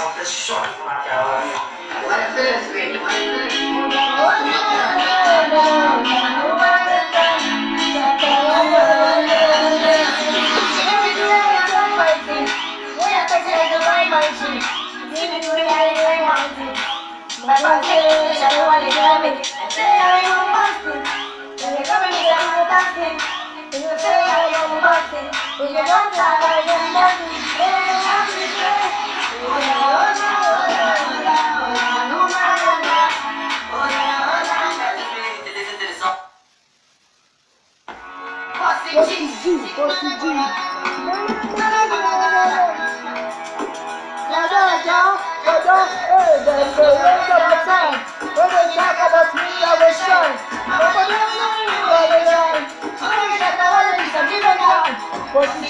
são pessoas que mataram. One minute, wait, one minute. What's the G? What's the G?